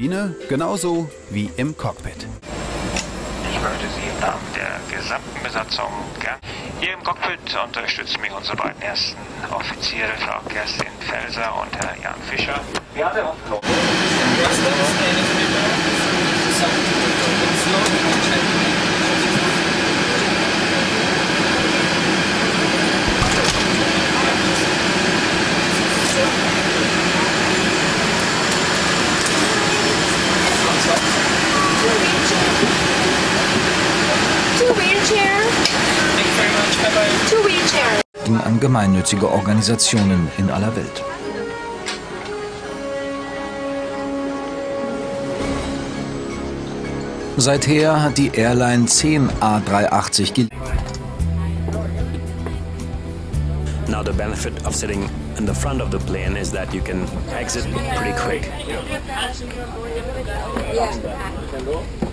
Kabine genauso wie im Cockpit. Ich möchte Sie im Namen der gesamten Besatzung gern. Hier im Cockpit unterstützen mich unsere beiden ersten Offiziere, Frau Kerstin Felser und Herr Jan Fischer. Wir haben uns Two wheelchair. Two wheelchair. an gemeinnützige Organisationen in aller Welt. Seither hat die Airline 10 A380 geliefert. Now the benefit of sitting in the front of the plane is that you can exit pretty quick. Yeah.